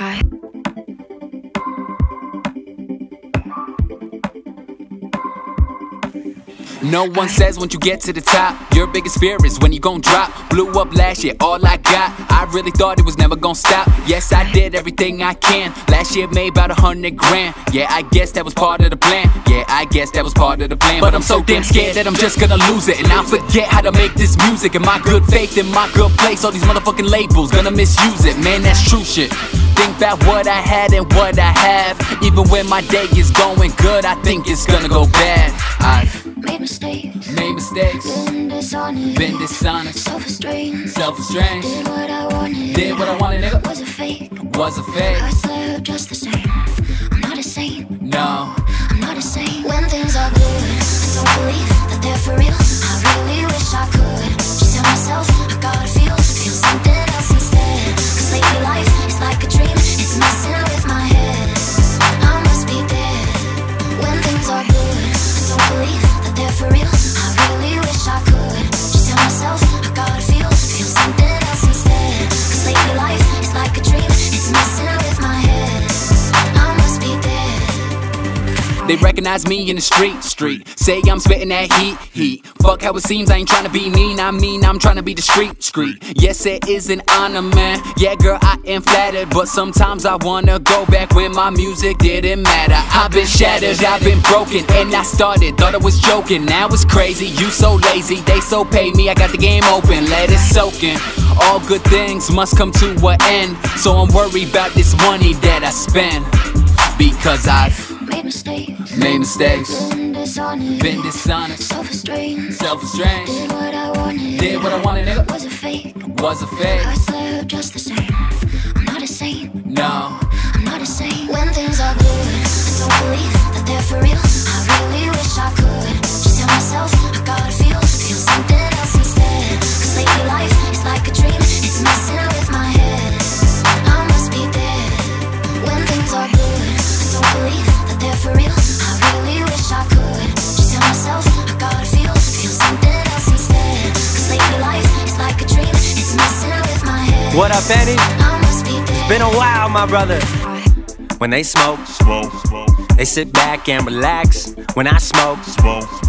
I No one says once you get to the top, your biggest fear is when you gon' drop. Blew up last year, all I got. I really thought it was never gon' stop. Yes, I did everything I can. Last year made about a hundred grand. Yeah, I guess that was part of the plan. Yeah, I guess that was part of the plan. But I'm so damn scared that I'm just gonna lose it. And I'll forget how to make this music. And my good faith in my good place. All these motherfucking labels gonna misuse it. Man, that's true shit. Think about what I had and what I have. Even when my day is going good, I think it's gonna go bad. I've made mistakes, made mistakes, been dishonest, been dishonest, self-restrained, self-restrained. did what I wanted, Did what I wanted, nigga. was a fake. Was a fake. I slept just the same. I'm not a saint, No. They recognize me in the street, street. Say I'm spitting that heat, heat. Fuck how it seems, I ain't trying to be mean. I mean, I'm trying to be the street, street. Yes, it is an honor, man. Yeah, girl, I am flattered. But sometimes I wanna go back when my music didn't matter. I've been shattered, I've been broken. And I started, thought I was joking. Now it's crazy, you so lazy. They so pay me, I got the game open, let it soak in. All good things must come to an end. So I'm worried about this money that I spend. Because I've mistakes, made mistakes. been dishonest, Been dishonest, self-restrained, self-restrained. did what I wanted, Did what I wanted, nigga. was a fake. Was a fake. I slept just the same. I'm not a saint, No. I'm not a saint. When things are good, I don't believe that they're for real. What up, Andy? It's. Been a while, my brother. When they smoke, they sit back and relax. When I smoke,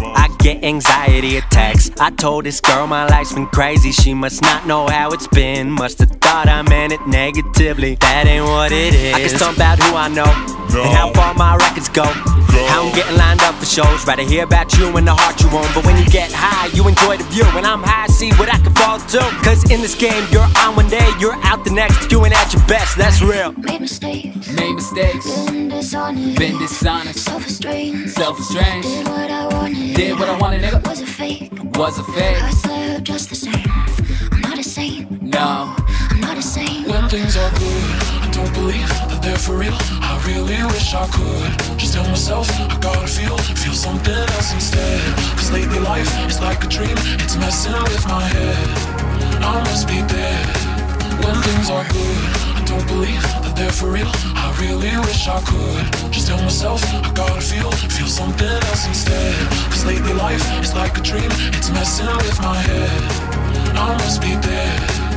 I get anxiety attacks. I told this girl my life's been crazy. She must not know how it's been. Must have thought I meant it negatively. That ain't what it is. I can stomp out who I know and how far my records go. How I'm getting lined up for shows. Rather hear about you and the heart you own. But when you get high, you enjoy the view. When I'm high, see what I can fall to. Cause in this game, you're on one day, you're out the next. You ain't at your best, that's real. Made mistakes, Made mistakes. been dishonest, Been dishonest, self-restrained, self-restrained. did what I wanted, Did what I wanted, nigga. was a fake. Was a fake. I slept just the same. I'm not a saint, No. I'm not a saint. When things are good, I don't believe that they're for real. I really wish I could just tell myself I gotta feel, feel something else instead. Cause lately life is like a dream, it's messing with my head. I must be dead. When things are good, I don't believe that they're for real. I really wish I could just tell myself I gotta feel, feel something else instead. Cause lately life is like a dream, it's messing with my head. I must be dead.